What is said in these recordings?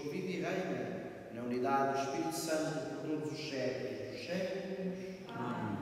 que vive e reina na unidade do Espírito Santo por todos os séculos dos séculos. Amém.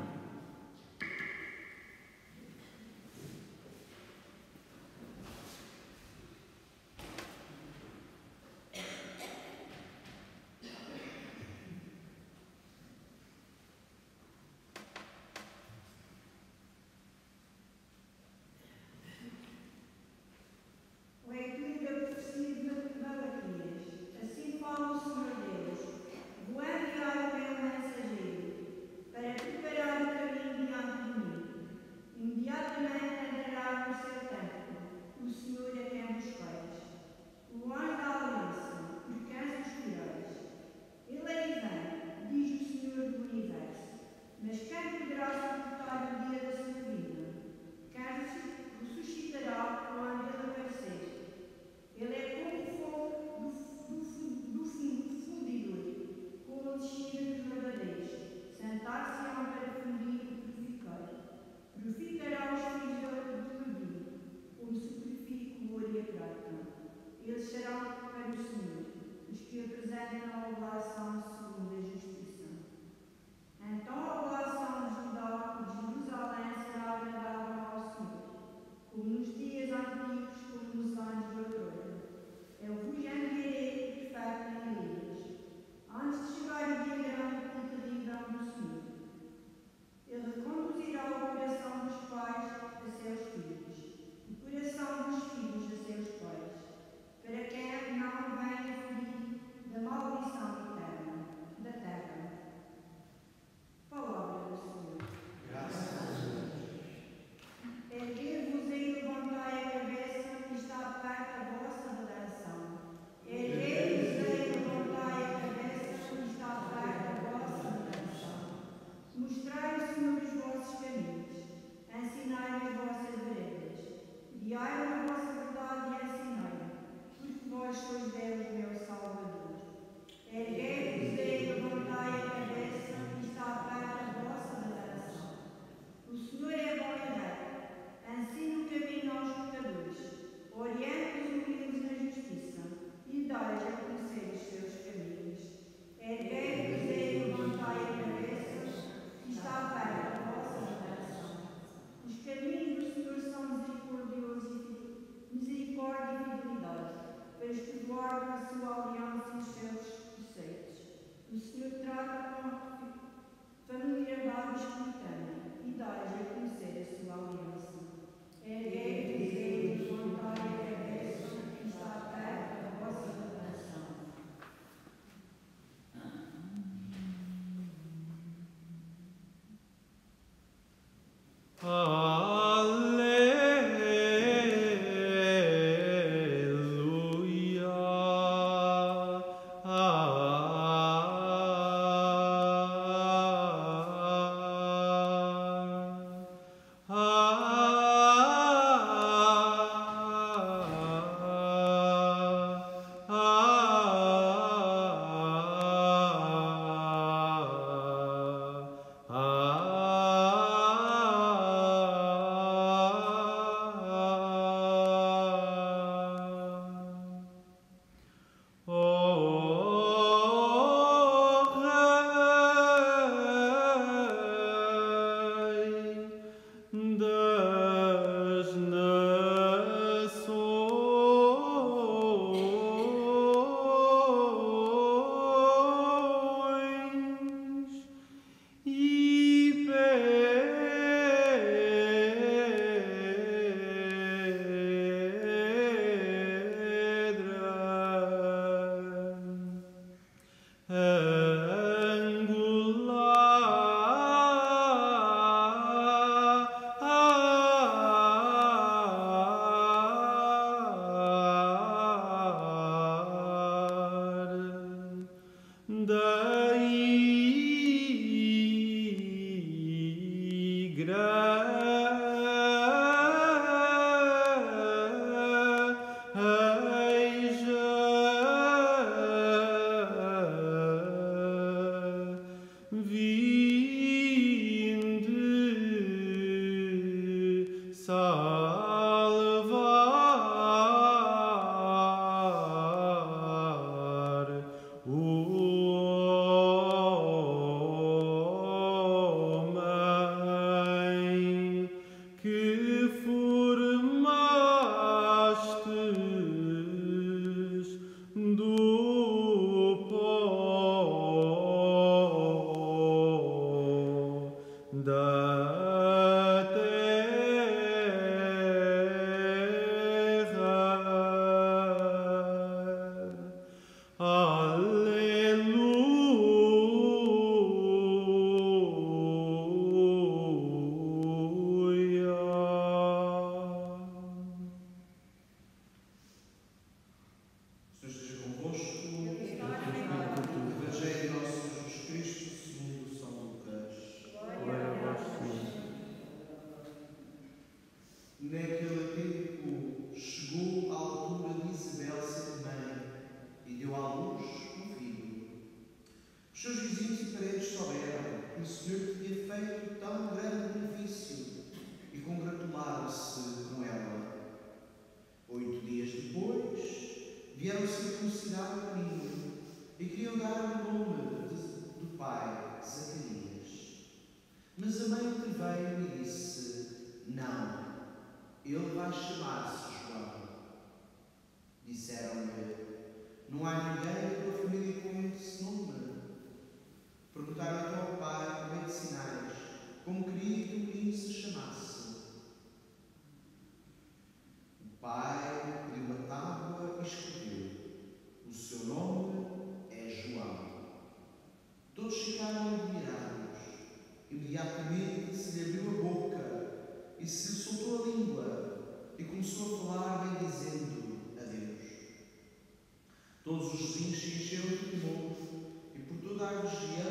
pedagogia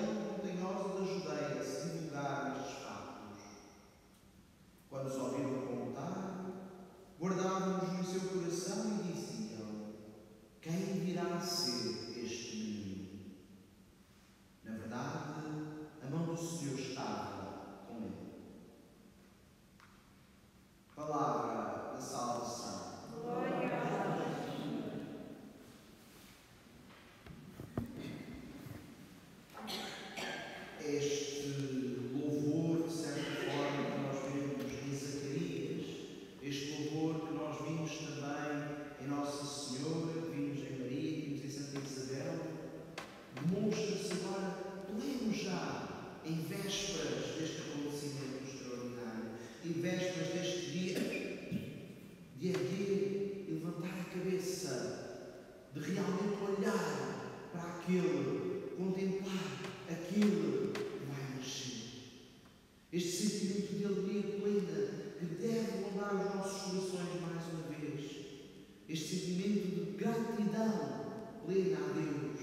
gratidão plena a Deus,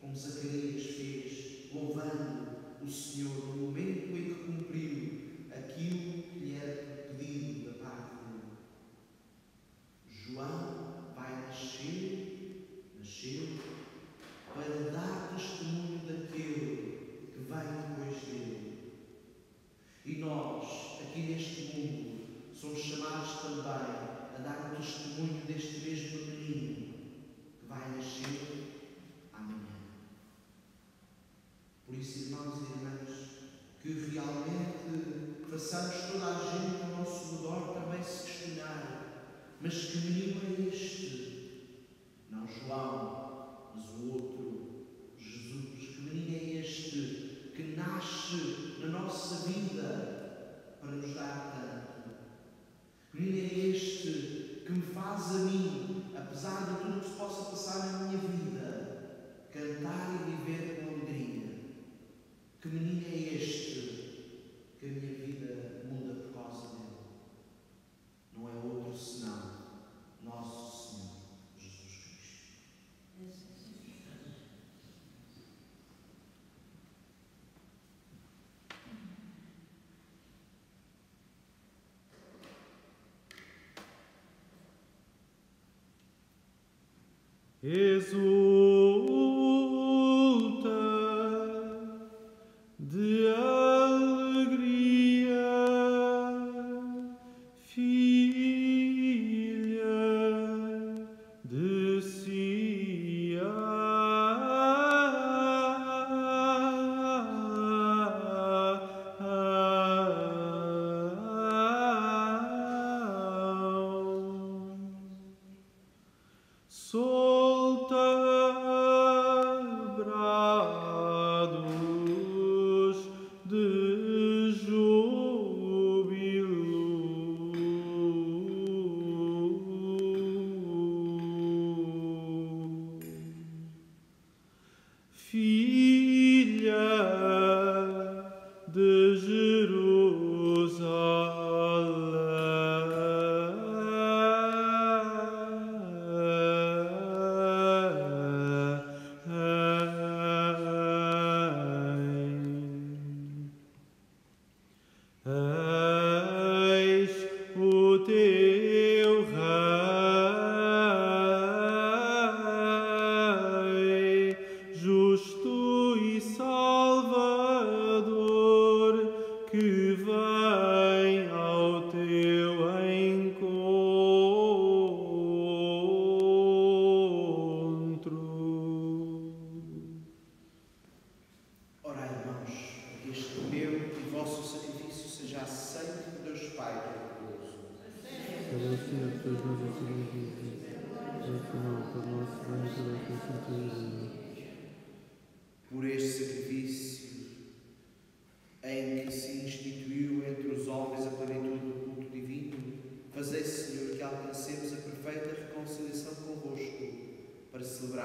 como Zacarias fez, louvando o Senhor no momento em que cumpriu aquilo Jesus.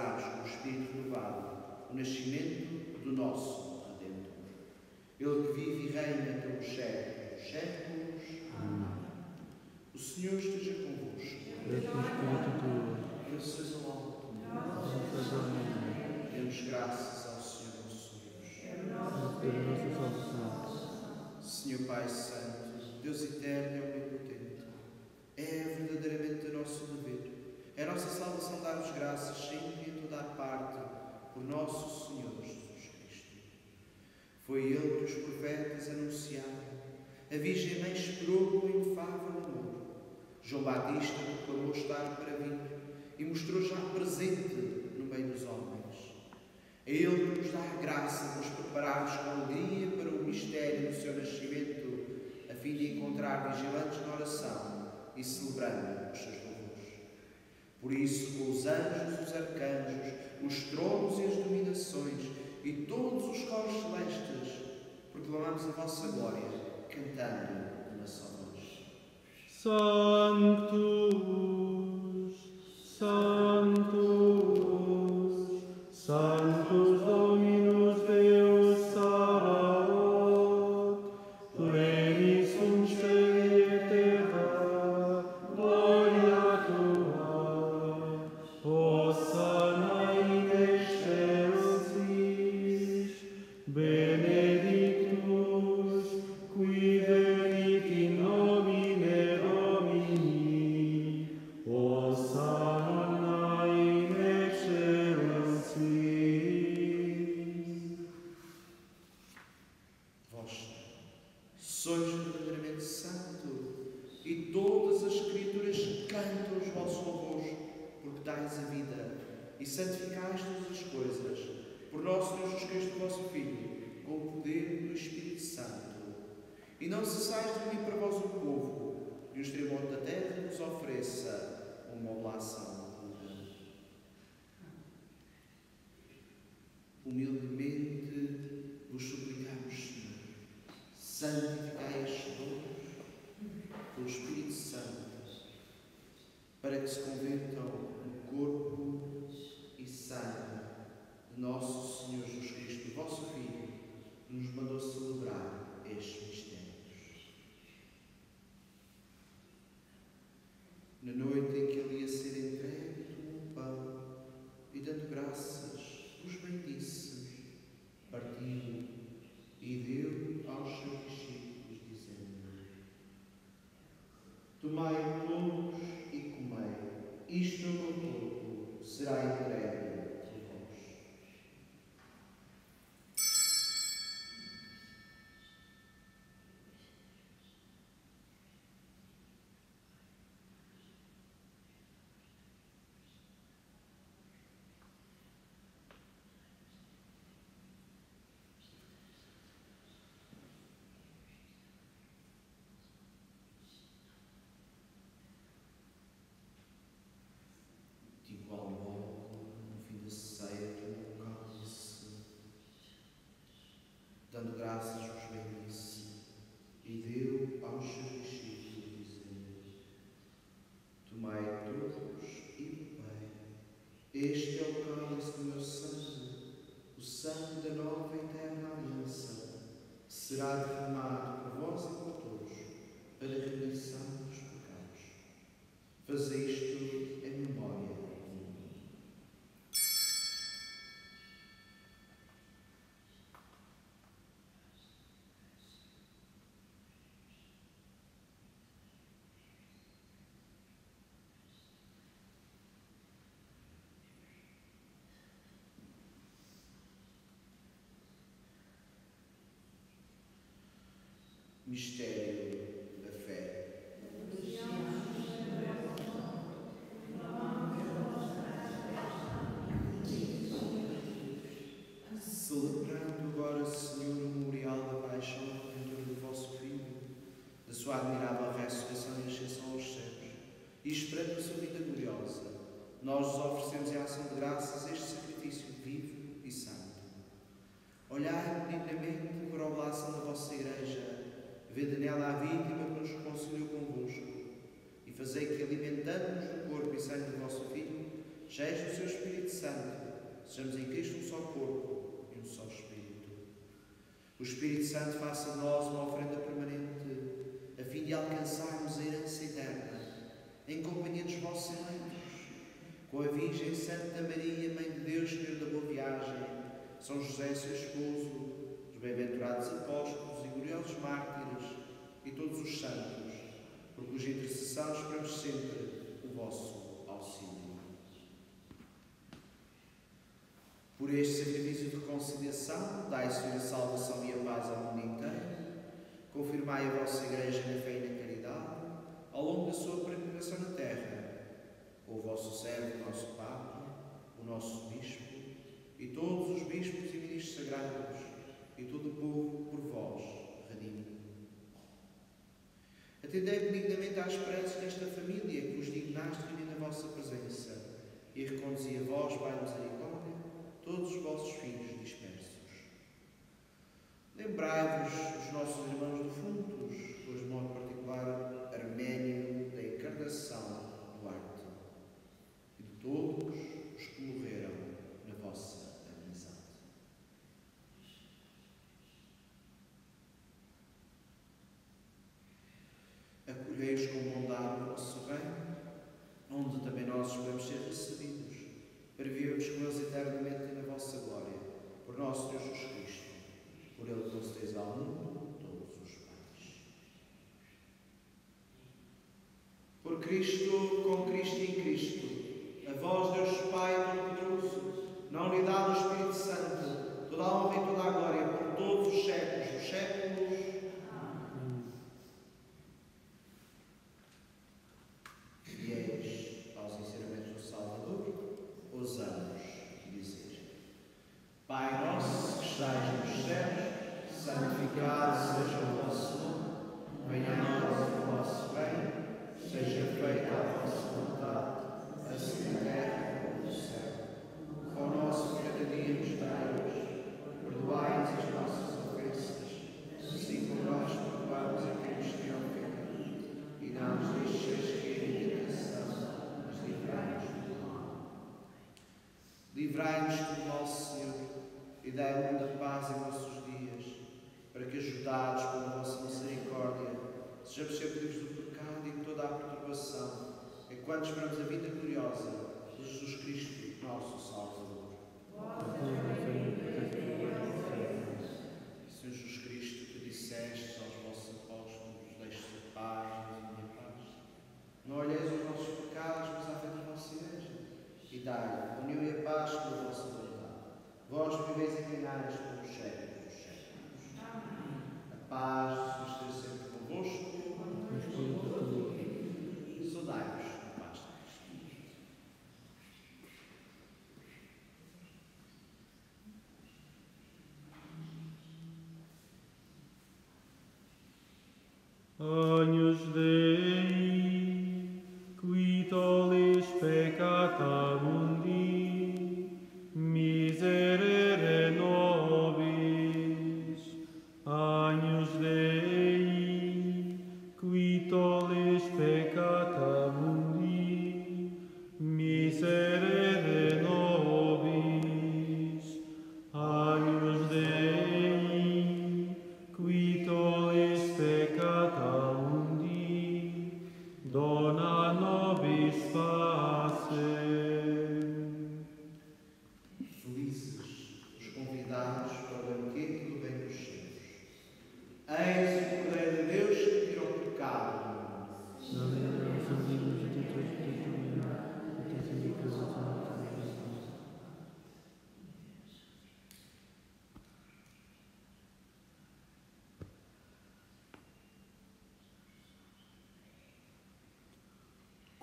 Celebrares com o Espírito renovado o nascimento do nosso Redentor. Ele que vive e reina pelos séculos dos séculos. Amém. O Senhor esteja convosco. O. Ele seja alto. Demos graças ao Senhor nosso Deus. Pela nossa salvação. Senhor Pai Santo, Deus eterno e omnipotente, é verdadeiramente nosso dever, é a nossa salvação dar-vos graças sempre e toda parte por nosso Senhor Jesus Cristo. Foi Ele que os profetas anunciaram, a Virgem Mãe esperou com inefável amor. João Batista proclamou estar para vir e mostrou já presente no meio dos homens. É Ele que nos dá a graça de nos prepararmos com alegria para o mistério do seu nascimento, a fim de encontrar vigilantes na oração e celebrando os seus. Por isso, com os anjos, os arcanjos, os tronos e as dominações e todos os coros celestes, proclamamos a vossa glória, cantando uma só voz. Sanctus, Senhor, santificai estes dons pelo Espírito Santo, para que se convertam no corpo e sangue de nosso Senhor Jesus Cristo, vosso Filho, que nos mandou celebrar estes Mistério da fé. Celebrando agora, Senhor, o memorial da paixão redentora do vosso Filho, da sua admirável ressurreição e ascensão aos céus, e esperando a sua vida gloriosa, nós Nós vos oferecemos em ação de graças este sacrifício vivo e santo. Olhai benignamente para o bálsamo da vossa Igreja, vede nela a vítima que nos reconciliou convosco, e fazei que, alimentando-nos do corpo e sangue do vosso Filho, cheios do seu Espírito Santo, sejamos em Cristo um só corpo e um só Espírito. O Espírito Santo faça de nós uma oferenda permanente, a fim de alcançarmos a herança eterna, em companhia dos vossos eleitos, com a Virgem Santa Maria, Mãe de Deus, Senhor da Boa Viagem, São José, seu esposo, os bem-aventurados apóstolos e gloriosos mártires e todos os santos, por cuja intercessão esperamos sempre o vosso auxílio. Por este sacrifício de reconciliação, dai, Senhor, a salvação e a paz ao mundo inteiro. Confirmai a vossa Igreja na fé e na caridade, ao longo da sua peregrinação na terra. O vosso servo, o nosso Papa, o nosso Bispo, e todos os bispos e ministros sagrados, e todo o povo por vós. Atendei benignamente às preces desta família que os dignaste de na vossa presença, e reconduzi a vós, Pai misericórdia, todos os vossos filhos dispersos. Lembrai-vos dos nossos irmãos defuntos, pois de modo particular Arménio da Encarnação Duarte, e de todos os que morreram na vossa amizade. Acolhei-os com bondade no vosso reino, onde também nós esperamos ser recebidos, para vivermos com eles eternamente na vossa glória, por nosso Deus Jesus Cristo, por Ele que concedeis ao mundo todos os pais. Por Cristo, com Cristo e em Cristo, a vós, Deus Pai Todo-Poderoso, na unidade do Espírito Santo, toda a honra e toda a glória, por todos os séculos dos séculos. Fiéis aos ensinamentos do Salvador, ousamos dizer: Pai nosso que céus, santificado seja o vosso nome, venha a nós o vosso reino, seja feita a vossa vontade, assim na terra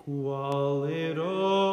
Qualero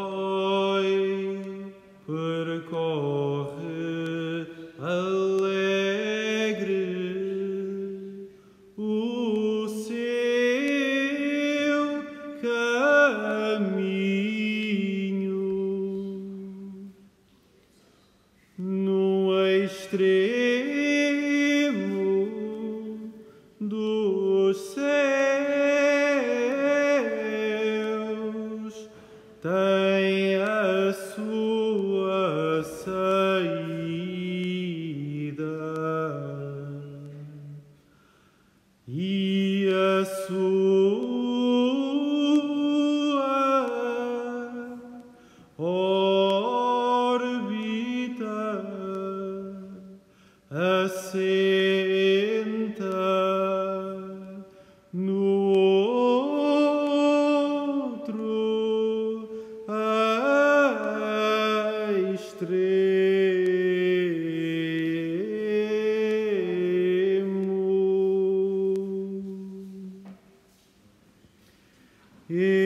E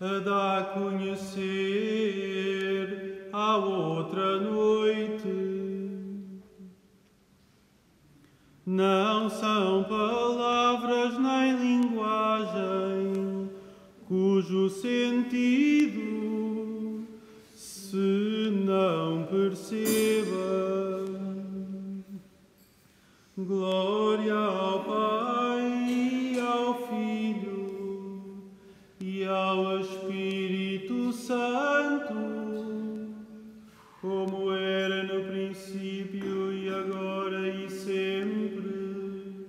dá a conhecer a outra noite. Não são palavras nem linguagem cujo sentido se não perceba. Glória ao Pai. Santo, como era no princípio e agora e sempre,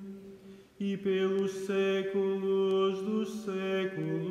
e pelos séculos dos séculos.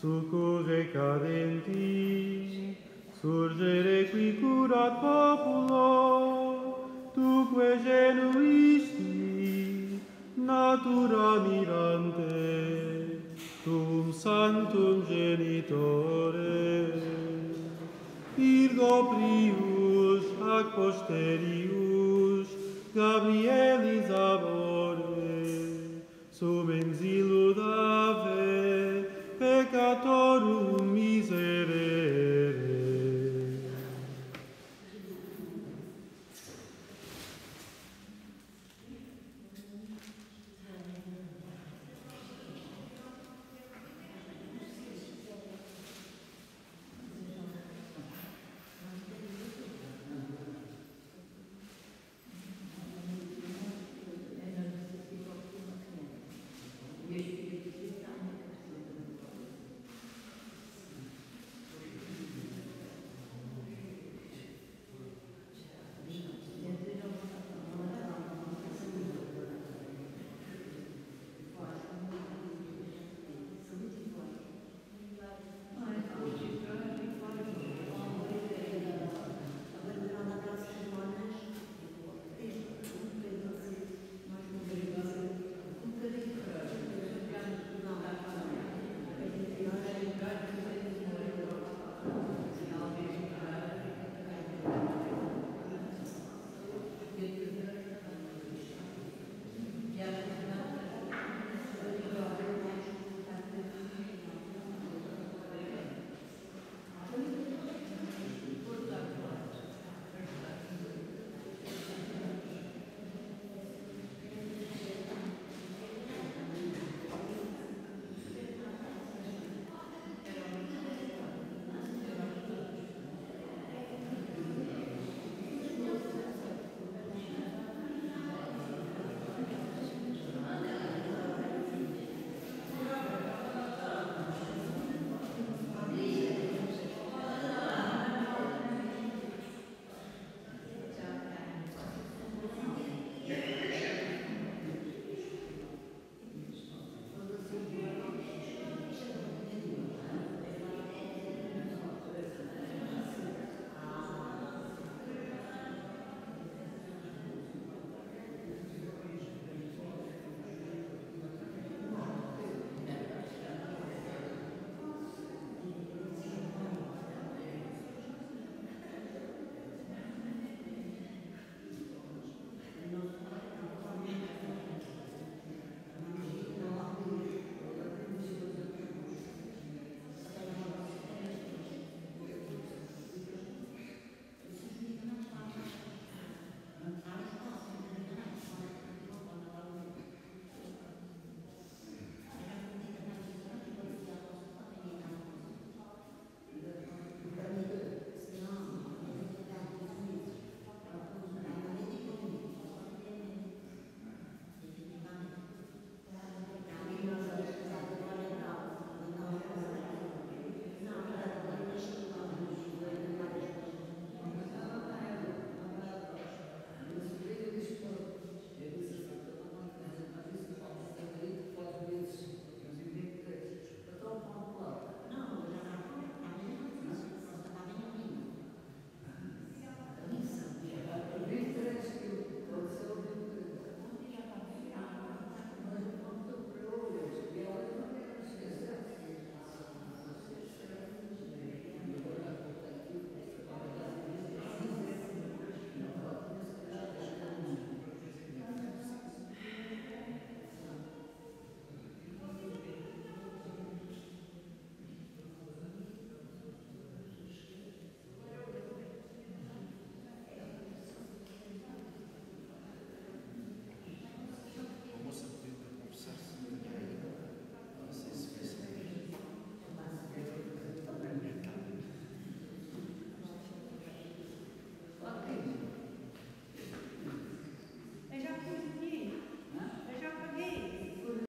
succurre cadenti, surgere qui curat populo, tu que genuisti, natura mirante, tum sanctum genitore, Virgo prius ac posterius Gabrielis abore, sum